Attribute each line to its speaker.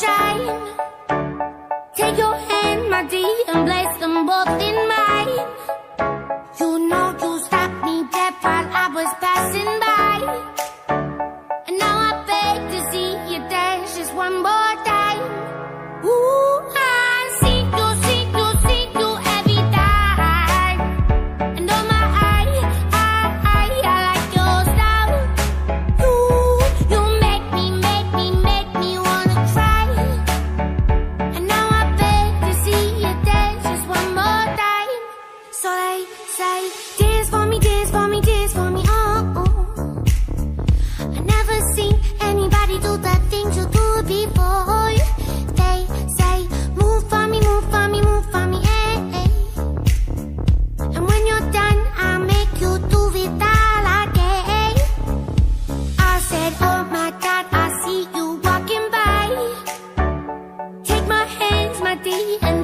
Speaker 1: shine. Take your hand, my dear, and bless them both in mine. You know you stopped me dead while I was passing by. And now I beg to see you dance just one more time. mati and